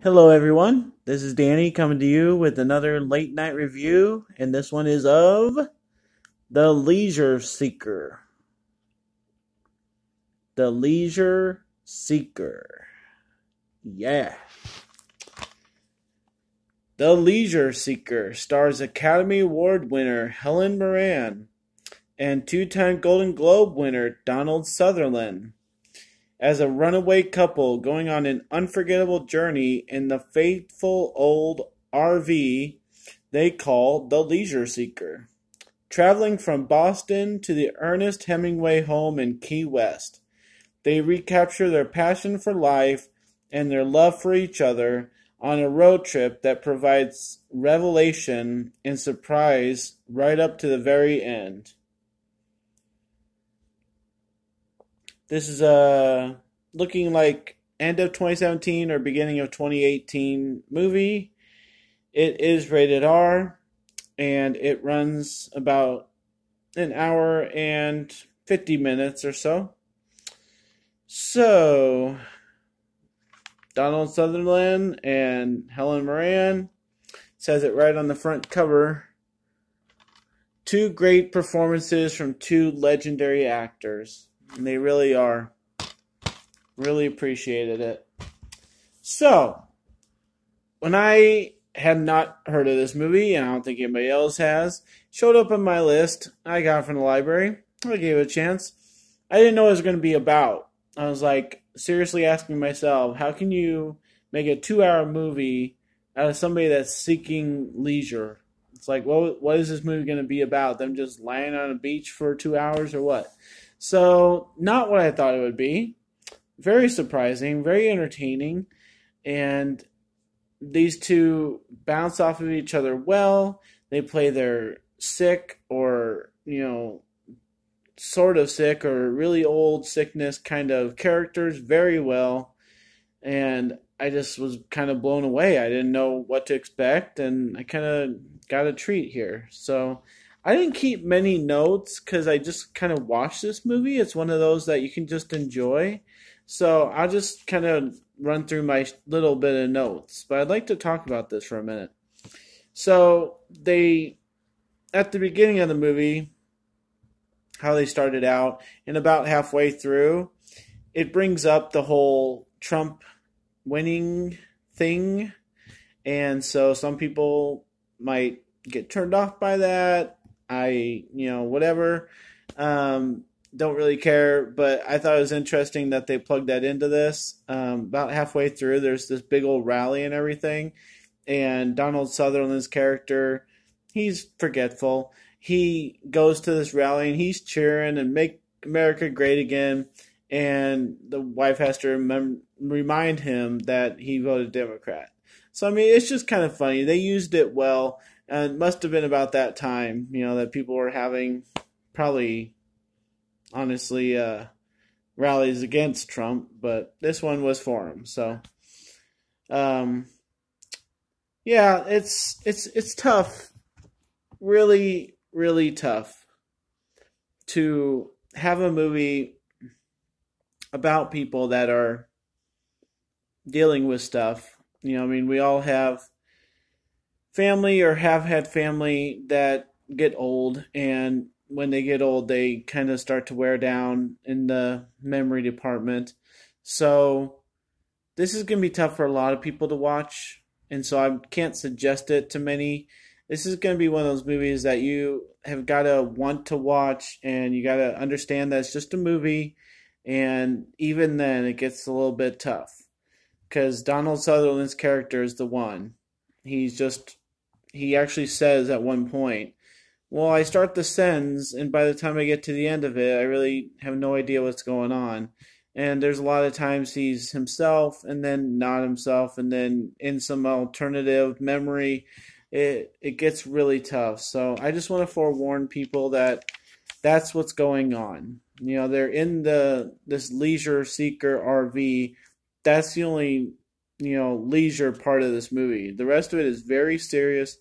Hello, everyone. This is Danny coming to you with another late night review, and this one is of The Leisure Seeker. The Leisure Seeker. Yeah. The Leisure Seeker stars Academy Award winner Helen Mirren and two time Golden Globe winner Donald Sutherland as a runaway couple going on an unforgettable journey in the faithful old RV they call the Leisure Seeker. Traveling from Boston to the Ernest Hemingway home in Key West, they recapture their passion for life and their love for each other on a road trip that provides revelation and surprise right up to the very end. This is a looking like end of 2017 or beginning of 2018 movie. It is rated R and it runs about an hour and 50 minutes or so. So, Donald Sutherland and Helen Mirren says it right on the front cover. Two great performances from two legendary actors. And they really are. Really appreciated it. So, when I had not heard of this movie, and I don't think anybody else has, showed up on my list. I got from the library. I gave it a chance. I didn't know what it was going to be about. I was like, seriously asking myself, how can you make a two hour movie out of somebody that's seeking leisure? It's like, what, what is this movie going to be about? Them just lying on a beach for two hours or what? So, not what I thought it would be. Very surprising, very entertaining, and these two bounce off of each other well. They play their sick or, you know, sort of sick or really old sickness kind of characters very well. And I just was kind of blown away. I didn't know what to expect, and I kind of got a treat here. So, I didn't keep many notes because I just kind of watched this movie. It's one of those that you can just enjoy. So I'll just kind of run through my little bit of notes. But I'd like to talk about this for a minute. So they, at the beginning of the movie, how they started out, and about halfway through, it brings up the whole Trump winning thing. And so some people might get turned off by that I, you know, whatever. Um, don't really care, but I thought it was interesting that they plugged that into this. Um, about halfway through, there's this big old rally and everything, and Donald Sutherland's character, he's forgetful. He goes to this rally and he's cheering and make America great again, and the wife has to remember, remind him that he voted Democrat. So I mean, it's just kind of funny. They used it well and it must have been about that time, you know, that people were having probably, honestly, uh, rallies against Trump, but this one was for him. So, um, yeah, it's it's it's tough, really, really tough to have a movie about people that are dealing with stuff. You know, I mean, we all have family or have had family that get old and when they get old they kind of start to wear down in the memory department. So this is going to be tough for a lot of people to watch and so i can't suggest it to many. This is going to be one of those movies that you have got to want to watch and you got to understand that it's just a movie and even then it gets a little bit tough. Because donald sutherland's character is the one. He's just he actually says at one point, well, I start the sentence, and by the time I get to the end of it, I really have no idea what's going on. And there's a lot of times he's himself, and then not himself, and then in some alternative memory. It it gets really tough. So I just want to forewarn people that that's what's going on. You know, they're in the this leisure seeker RV. That's the only you know leisure part of this movie. The rest of it is very serious,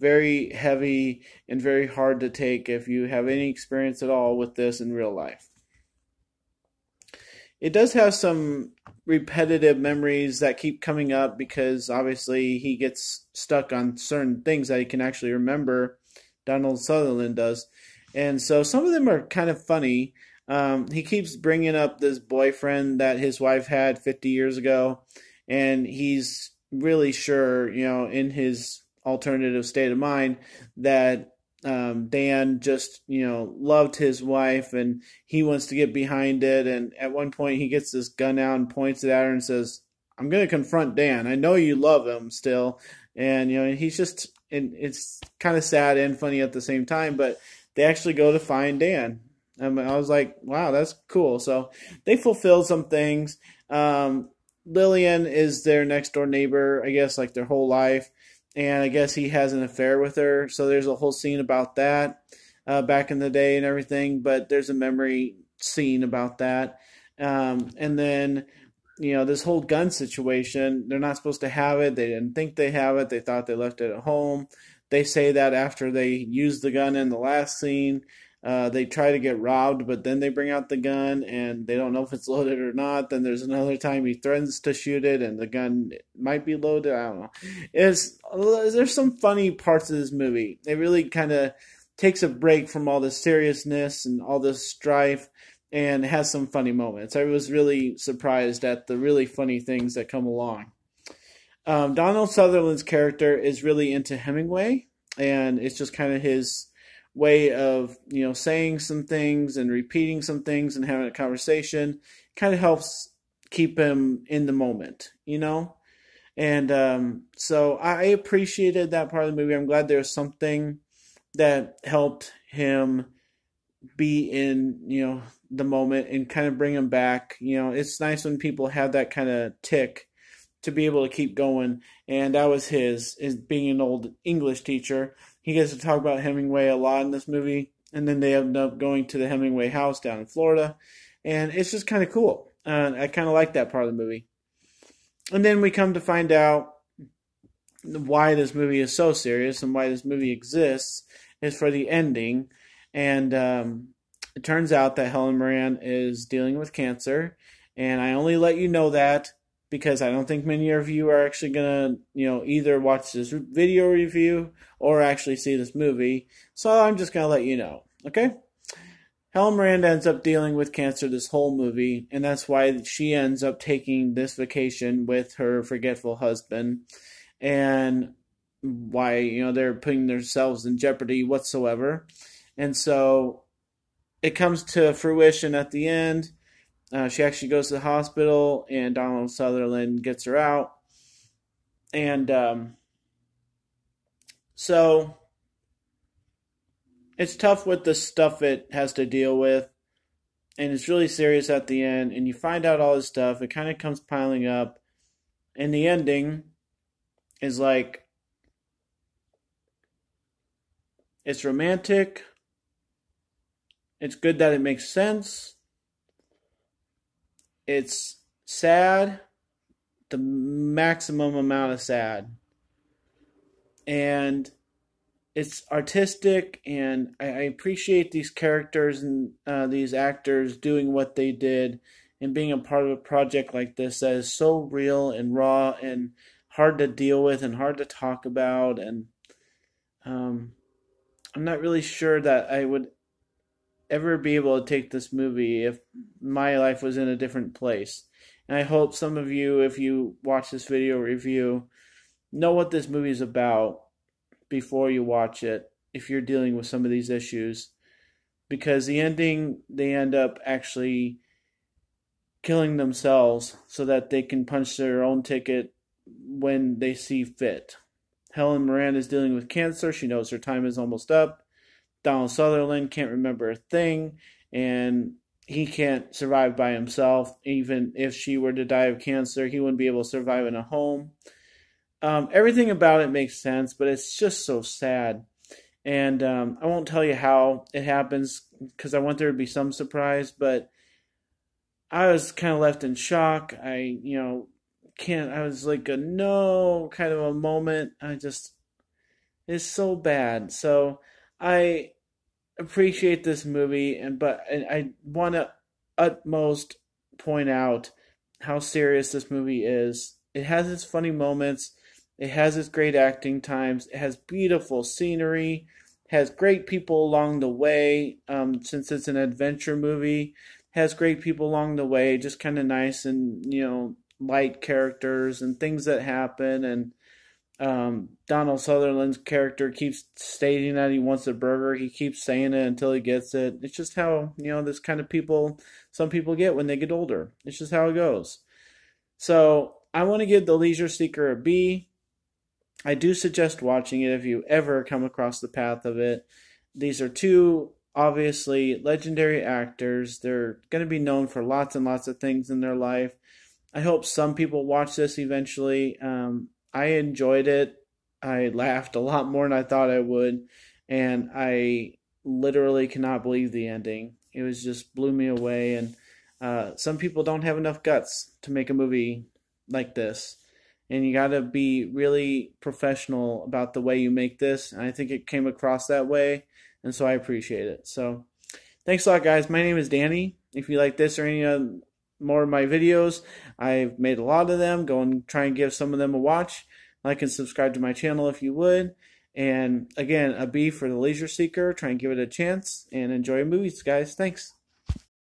very heavy, and very hard to take if you have any experience at all with this in real life. It does have some repetitive memories that keep coming up because obviously he gets stuck on certain things that he can actually remember. Donald Sutherland does. And so some of them are kind of funny. Um, he keeps bringing up this boyfriend that his wife had 50 years ago, and he's really sure, you know, in his alternative state of mind, that um, Dan just, you know, loved his wife and he wants to get behind it. And at one point, he gets this gun out and points it at her and says, I'm going to confront Dan. I know you love him still. And, you know, he's just, and it's kind of sad and funny at the same time, but they actually go to find Dan. And I was like, wow, that's cool. So they fulfill some things. Um, Lillian is their next door neighbor, I guess, like their whole life and I guess he has an affair with her. So there's a whole scene about that uh, back in the day and everything. But there's a memory scene about that, um, and then you know this whole gun situation. They're not supposed to have it. They didn't think they have it. They thought they left it at home. They say that after they used the gun in the last scene. Uh, they try to get robbed, but then they bring out the gun and they don't know if it's loaded or not. Then there's another time he threatens to shoot it and the gun might be loaded. I don't know. It's there's some funny parts of this movie. It really kind of takes a break from all the seriousness and all the strife and has some funny moments. I was really surprised at the really funny things that come along. Um, Donald Sutherland's character is really into Hemingway, and it's just kind of his way of you know saying some things and repeating some things and having a conversation kind of helps keep him in the moment you know? And um, so i appreciated that part of the movie. I'm glad there was something that helped him be in you know the moment and kind of bring him back. You know it's nice when people have that kind of tick to be able to keep going. And that was his is being an old english teacher he gets to talk about Hemingway a lot in this movie, and then they end up going to the Hemingway house down in Florida, and it's just kind of cool. Uh, I kind of like that part of the movie. And then we come to find out why this movie is so serious and why this movie exists is for the ending, and um, it turns out that Helen Mirren is dealing with cancer, and I only let you know that because I don't think many of you are actually gonna, you know, either watch this video review or actually see this movie. So I'm just gonna let you know, okay? Helen ends up dealing with cancer this whole movie, and that's why she ends up taking this vacation with her forgetful husband, and why you know they're putting themselves in jeopardy whatsoever. And so it comes to fruition at the end uh, she actually goes to the hospital, and Donald Sutherland gets her out. And um, so it's tough with the stuff it has to deal with. And it's really serious at the end. And you find out all this stuff. It kind of comes piling up. And the ending is like it's romantic. It's good that it makes sense it's sad, the maximum amount of sad. And it's artistic, and I, I appreciate these characters and uh, these actors doing what they did and being a part of a project like this that is so real and raw and hard to deal with and hard to talk about. And um, I'm not really sure that I would ever be able to take this movie if my life was in a different place. And I hope some of you, if you watch this video review, know what this movie is about before you watch it if you're dealing with some of these issues. Because the ending, they end up actually killing themselves so that they can punch their own ticket when they see fit. Helen Mirren is dealing with cancer. She knows her time is almost up. Donald Sutherland can't remember a thing, and he can't survive by himself. Even if she were to die of cancer, he wouldn't be able to survive in a home. Um, everything about it makes sense, but it's just so sad. And um, I won't tell you how it happens because I want there to be some surprise, but I was kind of left in shock. I, you know, can't, I was like a no kind of a moment. I just, it's so bad. So I appreciate this movie, and but I want to utmost point out how serious this movie is. It has its funny moments. It has its great acting times. It has beautiful scenery. Has great people along the way. Um, since it's an adventure movie, has great people along the way. Just kind of nice and you know light characters and things that happen and um, Donald Sutherland's character keeps stating that he wants a burger. He keeps saying it until he gets it. It's just how, you know, this kind of people, some people get when they get older. It's just how it goes. So I want to give The Leisure Seeker a B. I do suggest watching it if you ever come across the path of it. These are two obviously legendary actors. They're going to be known for lots and lots of things in their life. I hope some people watch this eventually. Um, I enjoyed it. I laughed a lot more than I thought I would, and I literally cannot believe the ending. It was just blew me away. And uh, some people don't have enough guts to make a movie like this, and you got to be really professional about the way you make this. And I think it came across that way, and so I appreciate it. So, thanks a lot, guys. My name is Danny. If you like this or any more of my videos. I've made a lot of them. Go and try and give some of them a watch. Like and subscribe to my channel if you would. And again, a B for the leisure seeker. Try and give it a chance and enjoy movies, guys. Thanks.